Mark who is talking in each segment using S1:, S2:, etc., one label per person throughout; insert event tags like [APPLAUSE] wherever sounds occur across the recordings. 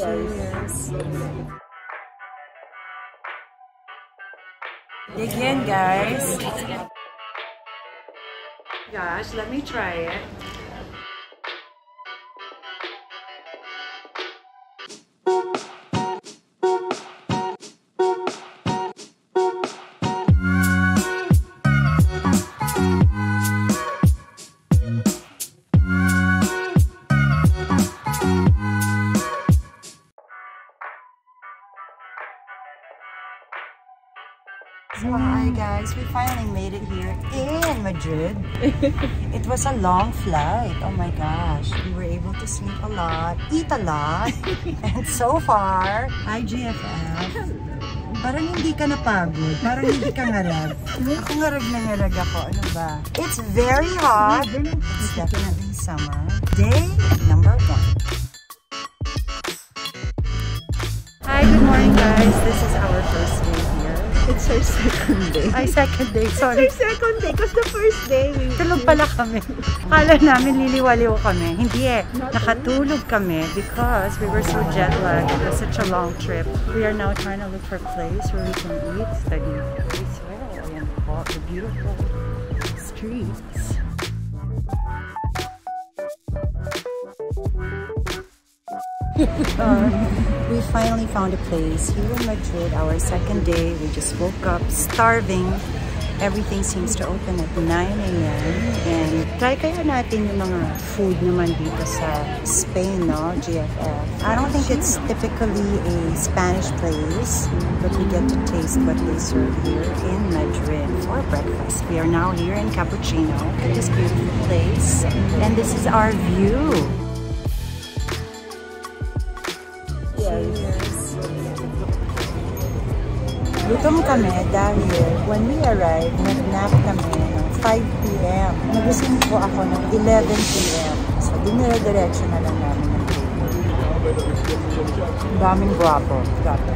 S1: Cheers. Dig in, guys. Gosh, let me try it. Madrid. [LAUGHS] it was a long flight. Oh my gosh. We were able to sleep a lot, eat a lot. [LAUGHS] and so far, IGFF. Parang hindi ka napagod. Parang hindi ka ngarag. Ako [LAUGHS] ngarag na ngarag ako. Ano ba? It's very hot. It's definitely summer. Day number one. Hi, good morning guys. This is our first.
S2: It's our second day.
S1: Ay, second day. Sorry.
S2: It's our second day because the first day we
S1: Tulog pala kami. Akala namin liliwaliw kami. Hindi eh. Nakatulog kami because we were so jet lagged. It was such a long trip. We are now trying to look for a place where we can eat, study as well. Ayan po, the beautiful streets. We finally found a place here in Madrid, our second day. We just woke up starving. Everything seems to open at 9 a.m. And try kaya natin yung mga food naman dito sa Spain, no? GFF. I don't think it's typically a Spanish place, but we get to taste what they serve here in Madrid for breakfast. We are now here in Cappuccino, in this beautiful place. And this is our view. Gutom kami dahil when we arrived, nag-nap kami ng 5 p.m. Nagising po ako ng 11 p.m. So, dinire-diretso na lang namin ng. Daming guwapo. Gato.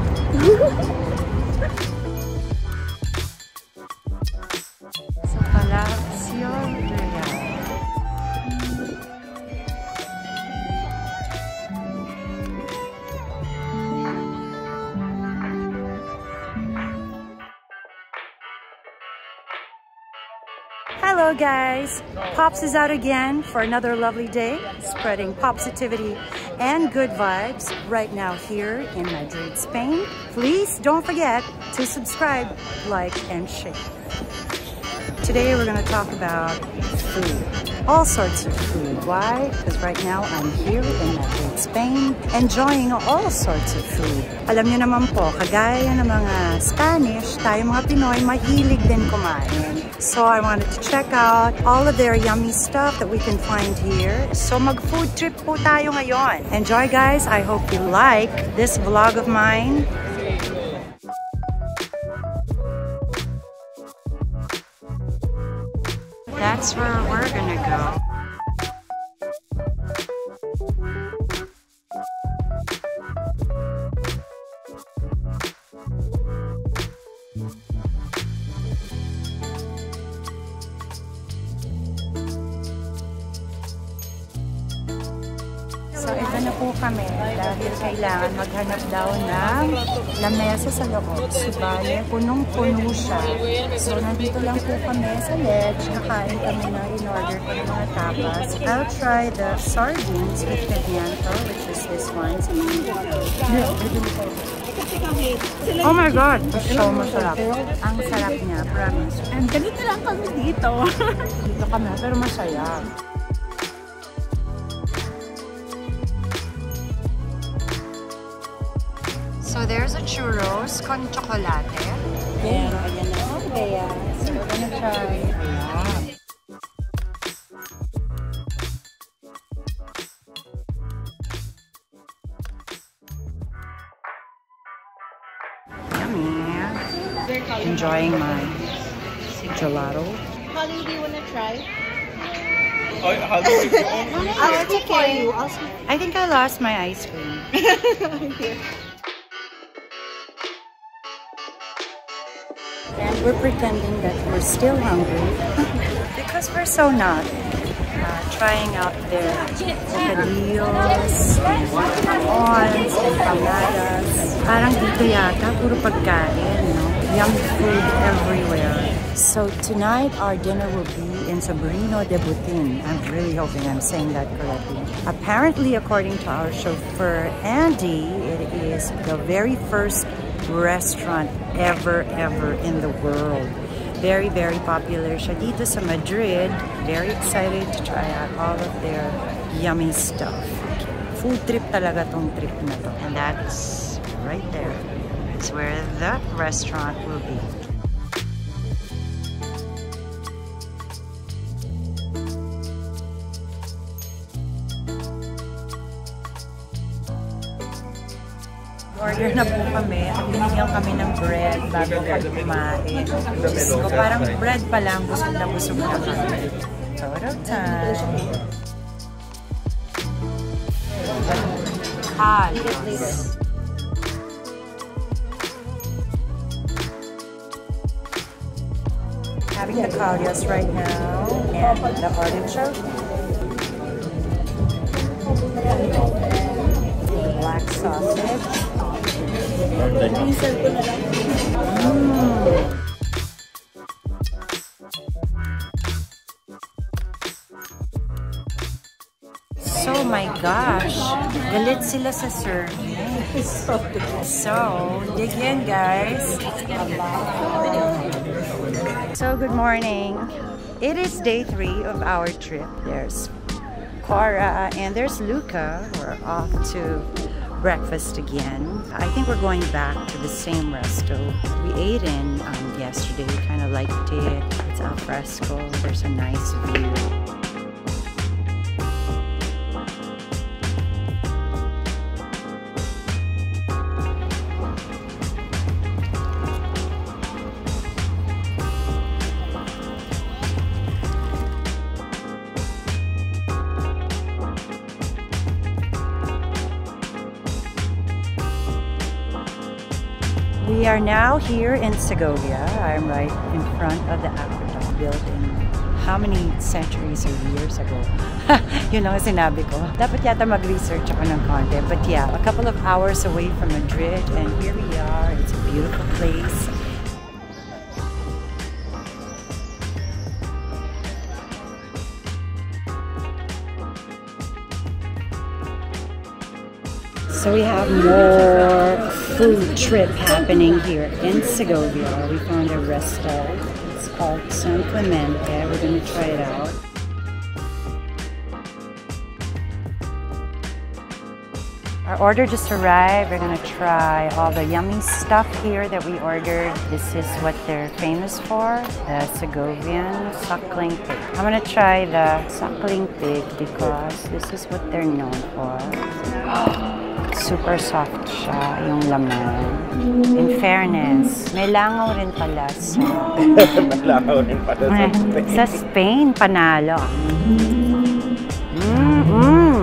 S1: Hello guys! Pops is out again for another lovely day, spreading positivity and good vibes right now here in Madrid, Spain. Please don't forget to subscribe, like, and share. Today we're going to talk about food. All sorts of food. Why? Because right now I'm here in Madrid, Spain, enjoying all sorts of food. Alam niyo naman po, kagaya ng mga Spanish, tayo mga Pinoy, mahilig din kumain. So I wanted to check out all of their yummy stuff that we can find here. So mag-food trip po tayo ngayon. Enjoy guys! I hope you like this vlog of mine. That's where we're gonna go. So, ito na po kami dahil kailangan maghanap daw ng lamesa sa loob. Subalit, punong-puno siya. So, nandito lang po kami sa ledge. Nakain kami na in-order ko ng mga tapas. I'll try the sardines with pimiento, which is this one. Oh my God! So masarap. Ang sarap niya, promise.
S2: And ganito lang kami dito.
S1: Dito kami, pero masaya. So there's a churros con chocolate.
S2: Yeah, ayan na.
S1: Kaya, so we're gonna try. Ayan. Yummy. Enjoying my gelato.
S2: Holly, do you want to try?
S3: Oh, how do? [LAUGHS]
S2: I'll take for you. I'll.
S1: I think I lost my ice cream. [LAUGHS] we're pretending that we're still hungry [LAUGHS] because we're so not. Uh, trying out their prawns and empanadas. Parang dito yata, puro pagkain, no? Yummy food everywhere. So tonight, our dinner will be in Sobrino de Botín. I'm really hoping I'm saying that correctly. Apparently, according to our chauffeur, Andy, it is the very first restaurant ever, ever in the world. Very, very popular siya dito sa Madrid. Very excited to try out all of their yummy stuff. Food trip talaga tong trip na to. And that's right there. It's where the restaurant will be. Order na po kami at binigyan kami ng bread bago kami kumain. Diyos ko, parang bread pa lang, busog na busog na kami. Toto time! Kalis. Having the kalyas right now and the artichoke. Black sausage. So my gosh, galit sila sa. So, dig in guys. So good morning. It is day three of our trip. There's Cora and there's Luca. We're off to breakfast again. I think we're going back to the same resto we ate in um, yesterday. We kind of liked it. It's al fresco. There's a nice view. Are now here in Segovia. I'm right in front of the aqueduct building. how many centuries or years ago. [LAUGHS] Yun ang sinabi ko. Dapat yata mag-research ako ng konti. But yeah, a couple of hours away from Madrid and here we are. It's a beautiful place. So we have more food trip happening here in Segovia. We found a restaurant. It's called San Clemente. We're going to try it out. Our order just arrived. We're going to try all the yummy stuff here that we ordered. This is what they're famous for, the Segovian suckling pig. I'm going to try the suckling pig because this is what they're known for. [GASPS] Oh, super soft siya, yung laman. In fairness, may langaw rin pala sa... [LAUGHS]
S3: Langaw rin pala sa Spain.
S1: sa Spain, panalo. Mm -mm.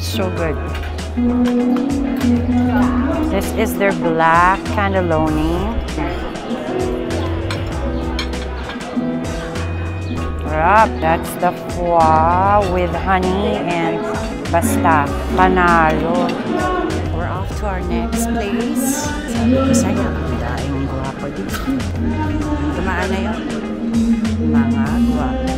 S1: So good. This is their black cannelloni. Sarap. That's the foie with honey and basta panalo. We're off to our next place. Sabi ko sa'yo, ang daing guwapo dito. Tumaan na yun. Mga guwapo.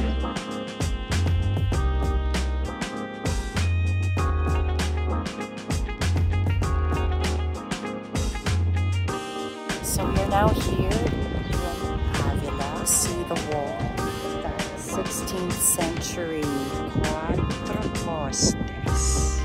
S1: So we're now here in Avila. See the wall. That 16th century Cuatro Postes.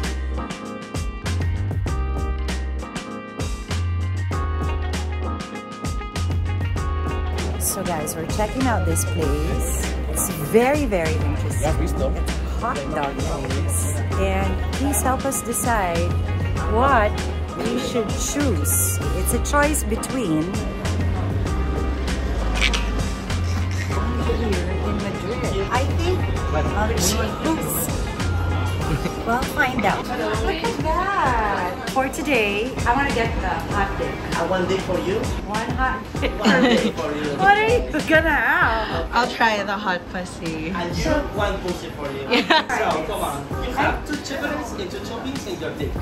S1: So guys, we're checking out this place. It's very, very interesting.
S3: Yeah, please.
S1: It's hot dog place. And please help us decide what we should choose. It's a choice between here in Madrid. I think uh, I'll choose. [LAUGHS] We'll find out. Look at that. for today, I want to get the hot dip.
S3: I one day for you,
S1: One hot [LAUGHS] dip.
S3: one day for you.
S1: what are you gonna have?
S2: I'll try the hot pussy.
S3: And you, one pussy for you. Yeah. So, come on. You have two chocolates and two toppings in your dick.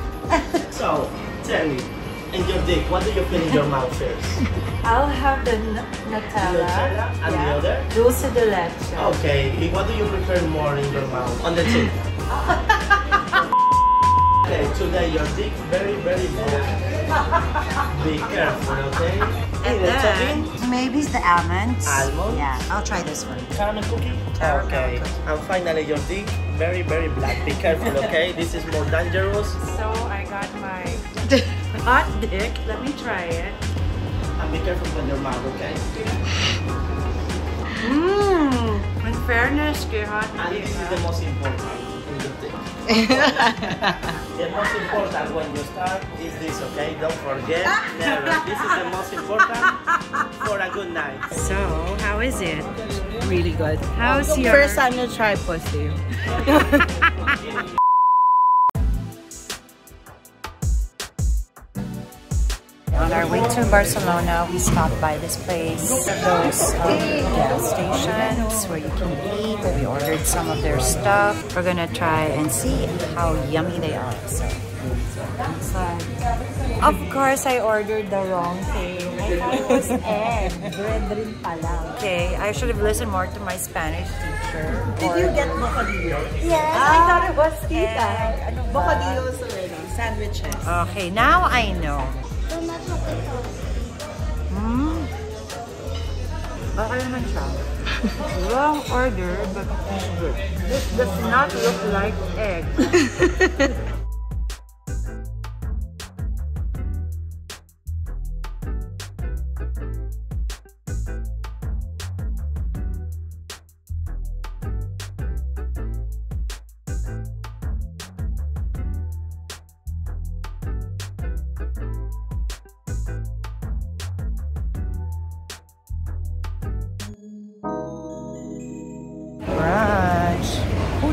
S3: so, tell me, in your dick, what do you feel in your [LAUGHS] mouth first?
S1: I'll have the Nutella.
S3: Nutella and the other?
S1: Dulce de leche.
S3: Okay, what do you prefer more in your mouth? On the tip. Okay, today your dick very, very black. [LAUGHS] Be careful, okay?
S1: And
S3: the
S1: then
S3: topping,
S1: maybe it's the almonds.
S3: Almonds?
S1: Yeah, I'll try this one.
S3: caramel cookie.
S1: Caramel
S3: okay. And finally your dick very, very black. Be careful, [LAUGHS] okay? this is more dangerous.
S1: So I got my [LAUGHS] hot dick. Let me try it.
S3: And be careful with your mouth, okay?
S1: Mmm. In fairness, kay hot
S3: And this is the most important in your dick. [LAUGHS] the most important when you start is this, okay? Don't forget, never. This is the most important for a good night.
S1: So, how is it?
S2: Really good.
S1: How's your
S2: First time to try pussy. [LAUGHS]
S1: On our way to Barcelona, we stopped by this place, those um, gas stations where you can eat. We ordered some of their stuff. We're gonna try and see how yummy they are. So, of course, I ordered the wrong thing. I thought it was [LAUGHS] egg. Bread rin pala. Okay, I should have listened more to my Spanish teacher.
S2: Did you get bocadillo?
S1: Yes, I thought it was egg. Ano?
S2: Bocadillo is already sandwiches.
S1: Okay, now I know. Hmm. Okay naman siya. [LAUGHS] Wrong order, but it's good. This does not look like egg. [LAUGHS]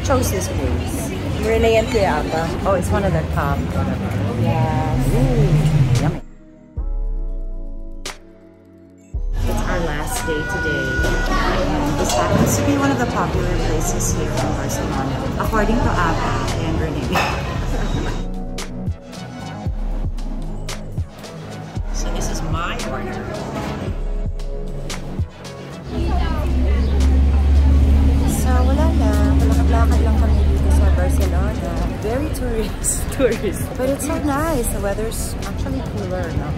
S1: chose this place?
S2: Renee and Kuyata.
S1: Oh, it's one of the top. Whatever. Yes. Ooh, yummy. It's our last day today. And this happens to be one of the popular places here in Barcelona, according to Abba and Renee. [LAUGHS] lang kami dito sa Barcelona. Very tourist, [LAUGHS] tourist. But it's so nice. The weather's actually cooler, no?